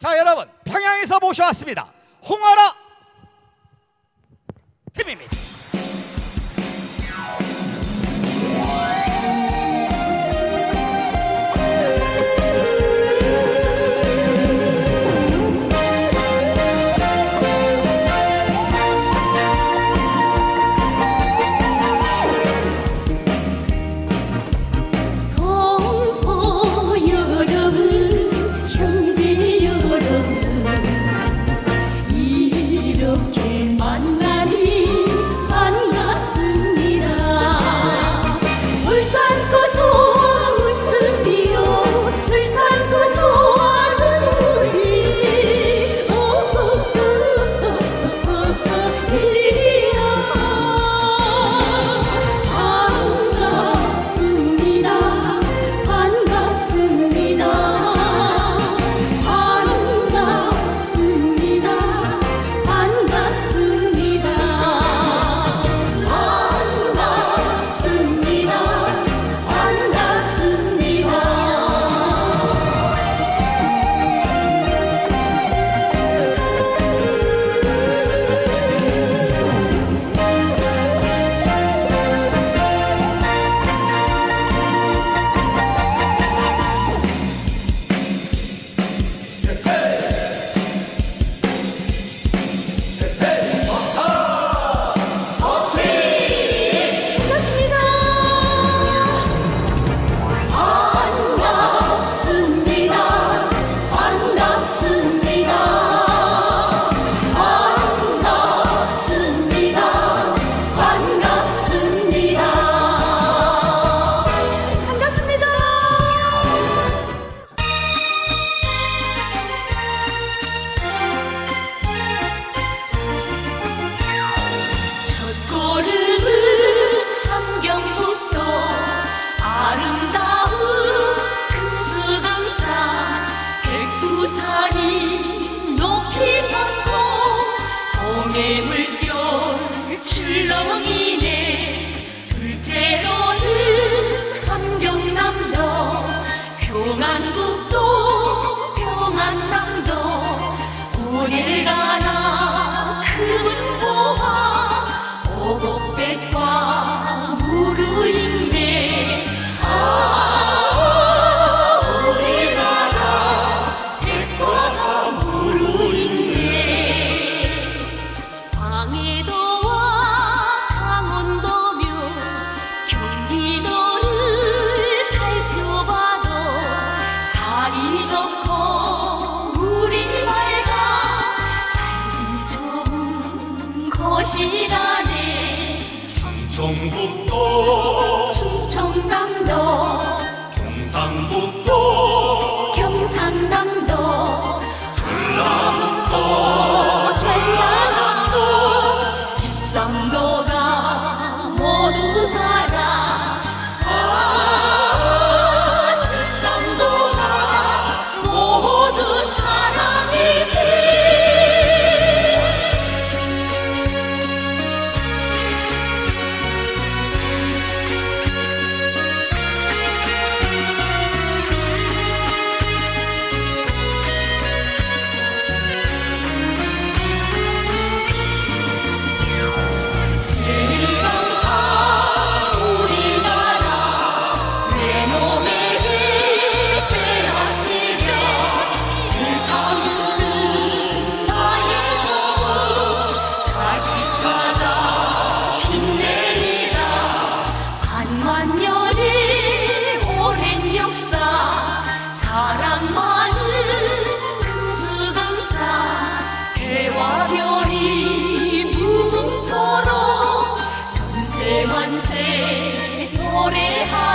자 여러분 평양에서 모셔왔습니다. 홍아라 팀입니다. 是容易。 충북도. 충청남도. 경상북도. 세와별이 무궁토록 전세 만세 노래하.